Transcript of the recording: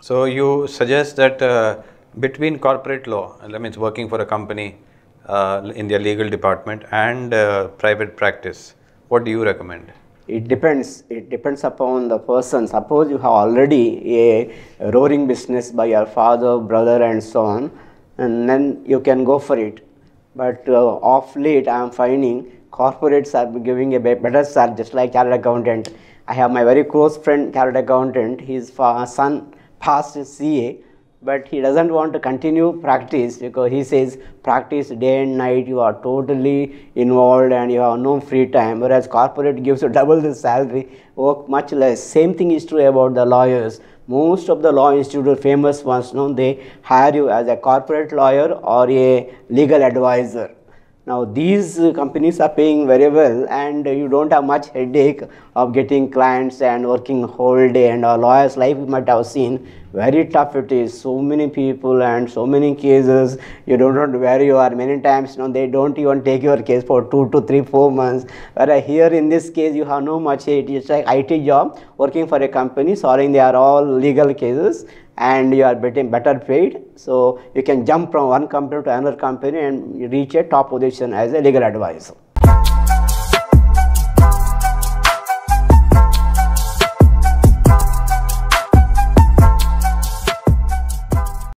So you suggest that uh, between corporate law, that means working for a company uh, in their legal department, and uh, private practice, what do you recommend? It depends. It depends upon the person. Suppose you have already a roaring business by your father, brother, and so on, and then you can go for it. But uh, of late, I am finding corporates are giving a better start just like chartered accountant. I have my very close friend, chartered accountant. His son passed CA, but he doesn't want to continue practice because he says practice day and night. You are totally involved and you have no free time. Whereas corporate gives you double the salary, work much less. Same thing is true about the lawyers most of the law institute famous ones know they hire you as a corporate lawyer or a legal advisor now these uh, companies are paying very well and you don't have much headache of getting clients and working whole day and a lawyer's life you might have seen very tough it is. So many people and so many cases you don't know where you are. Many times you know, they don't even take your case for two to three, four months. Whereas here in this case you have no much it is like IT job working for a company solving they are all legal cases and you are getting better paid. So you can jump from one company to another company and reach a top position as a legal advisor.